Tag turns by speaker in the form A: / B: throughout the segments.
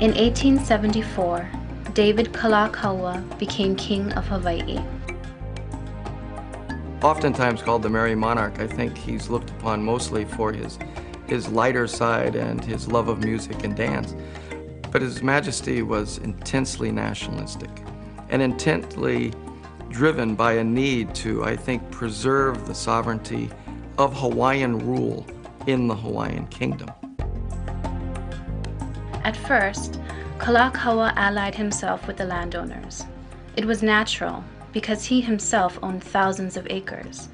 A: In 1874, David Kalakaua became king of Hawaii.
B: Oftentimes called the Merry Monarch, I think he's looked upon mostly for his, his lighter side and his love of music and dance. But His Majesty was intensely nationalistic and intently driven by a need to, I think, preserve the sovereignty of Hawaiian rule in the Hawaiian kingdom.
A: At first, Kalakaua allied himself with the landowners. It was natural because he himself owned thousands of acres.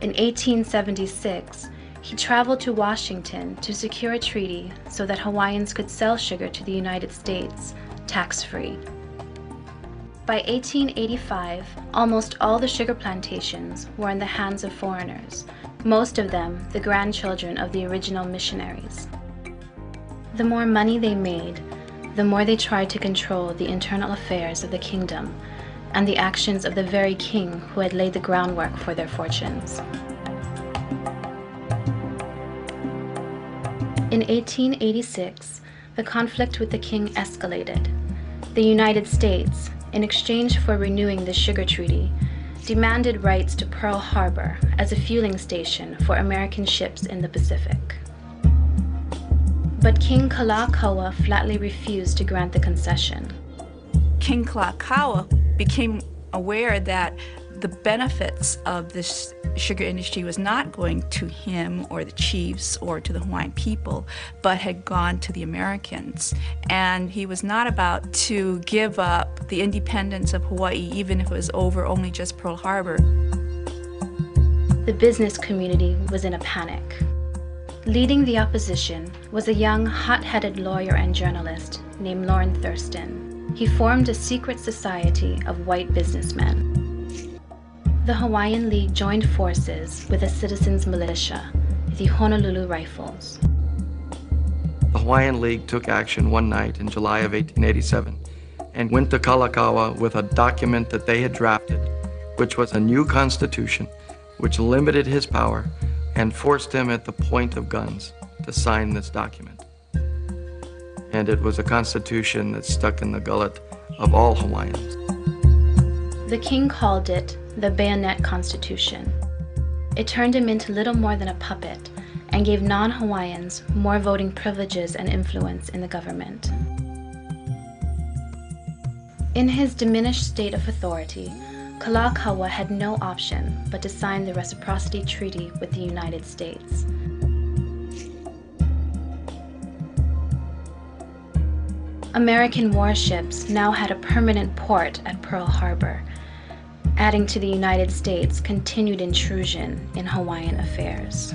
A: In 1876, he traveled to Washington to secure a treaty so that Hawaiians could sell sugar to the United States tax-free. By 1885, almost all the sugar plantations were in the hands of foreigners, most of them the grandchildren of the original missionaries. The more money they made, the more they tried to control the internal affairs of the kingdom and the actions of the very king who had laid the groundwork for their fortunes. In 1886, the conflict with the king escalated. The United States, in exchange for renewing the Sugar Treaty, demanded rights to Pearl Harbor as a fueling station for American ships in the Pacific. But King Kalakaua flatly refused to grant the concession.
C: King Kalakaua became aware that the benefits of this sugar industry was not going to him or the chiefs or to the Hawaiian people, but had gone to the Americans. And he was not about to give up the independence of Hawaii, even if it was over only just Pearl Harbor.
A: The business community was in a panic. Leading the opposition was a young, hot-headed lawyer and journalist named Lorrin Thurston. He formed a secret society of white businessmen. The Hawaiian League joined forces with a citizens' militia, the Honolulu Rifles.
B: The Hawaiian League took action one night in July of 1887 and went to Kalakaua with a document that they had drafted, which was a new constitution which limited his power and forced him at the point of guns to sign this document. And it was a constitution that stuck in the gullet of all Hawaiians.
A: The king called it the Bayonet Constitution. It turned him into little more than a puppet and gave non-Hawaiians more voting privileges and influence in the government. In his diminished state of authority, Kalakaua had no option but to sign the Reciprocity Treaty with the United States. American warships now had a permanent port at Pearl Harbor, adding to the United States' continued intrusion in Hawaiian affairs.